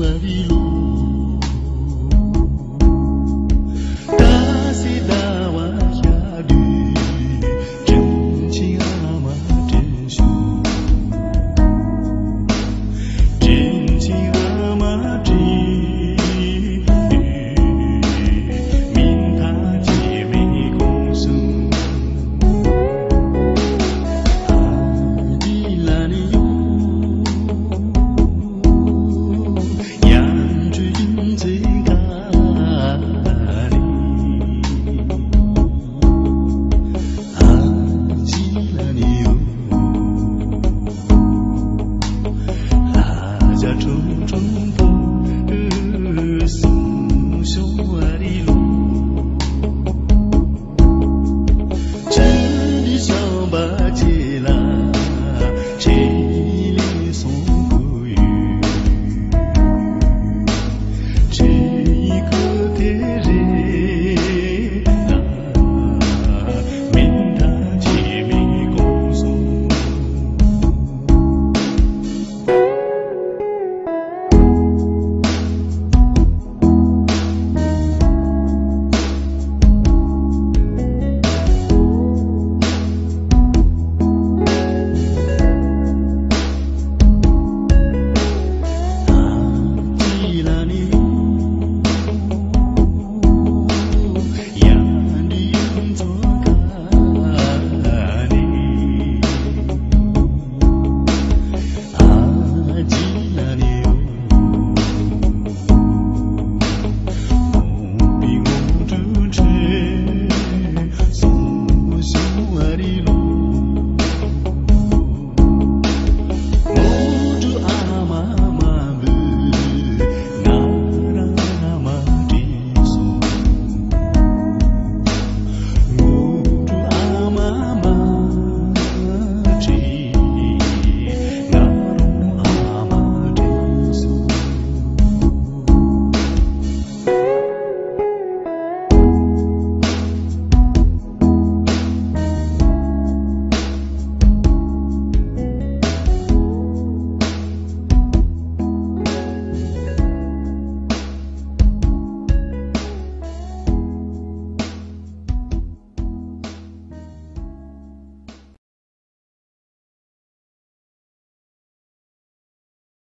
的路。不急？